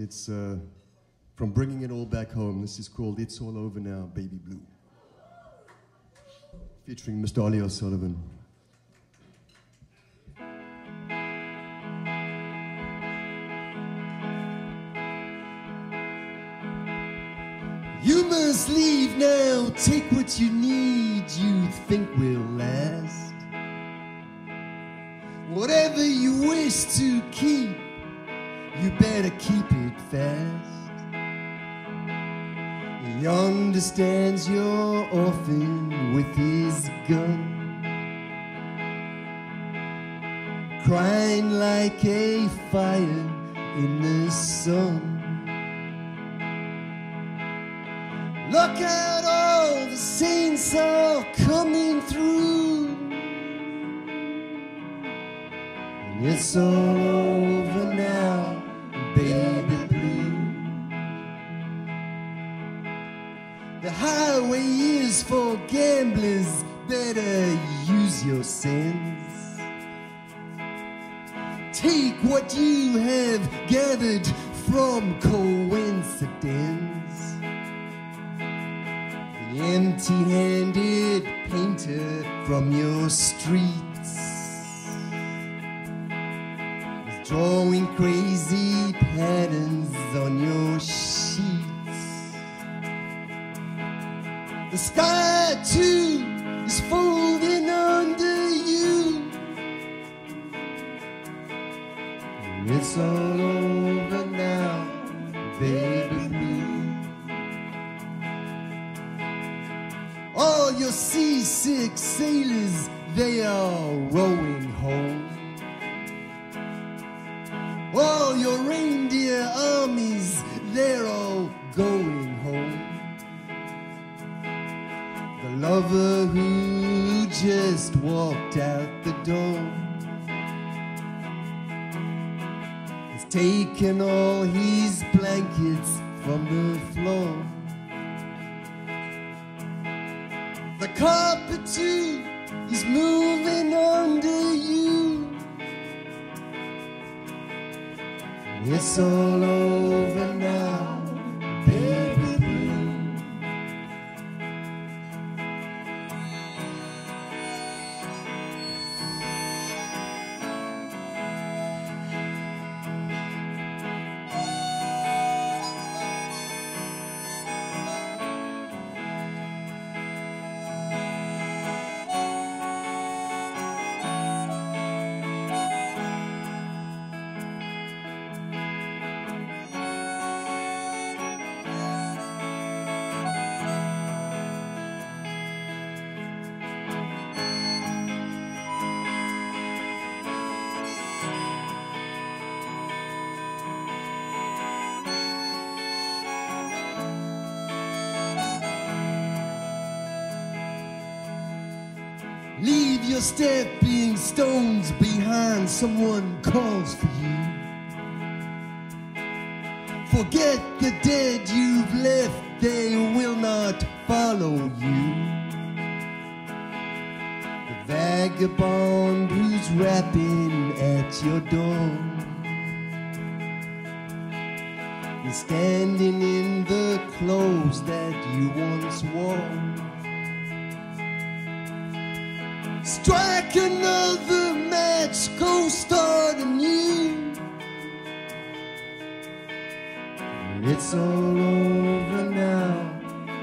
It's uh, from Bringing It All Back Home. This is called It's All Over Now, Baby Blue. Featuring Mr. Ollie O'Sullivan. You must leave now, take what you need, you think will last. Whatever you wish to keep, you better keep it fast. He understands you're orphan with his gun. Crying like a fire in the sun. Look at all the saints are coming through. And it's all highway use for gamblers, better use your sense. Take what you have gathered from coincidence. The empty-handed painter from your streets is drawing crazy patterns on your sheets. The sky too is folding under you. It's all over now, baby blue. All your seasick sailors, they are rowing home. All your reindeer lover who just walked out the door has taken all his blankets from the floor. The carpet too is moving under you. It's all over Your stepping stones behind, someone calls for you. Forget the dead you've left, they will not follow you. The vagabond who's rapping at your door is standing in the clothes that you once wore. Strike another match, go start anew. It's all over now,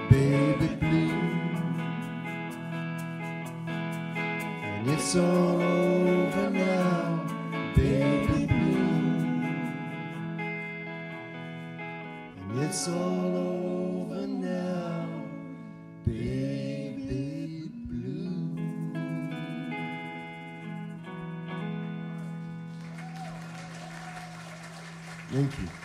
baby blue. And it's all over now, baby blue. And it's all over now, baby Thank you.